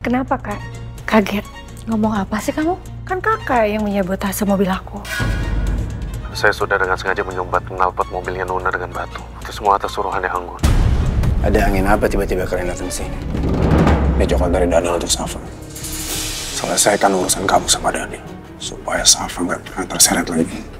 Kenapa kak? Kaget? Ngomong apa sih kamu? Kan kakak yang menyabotase mobil aku. Saya sudah dengan sengaja menyumbat knalpot mobilnya Nona dengan batu. Itu semua atas suruhannya Anggun. Ada angin apa tiba-tiba kalian datang sini? Ini coklat dari Daniel untuk Safa. Selesaikan urusan kamu sama Daniel. Supaya Safa nggak pernah terseret lagi.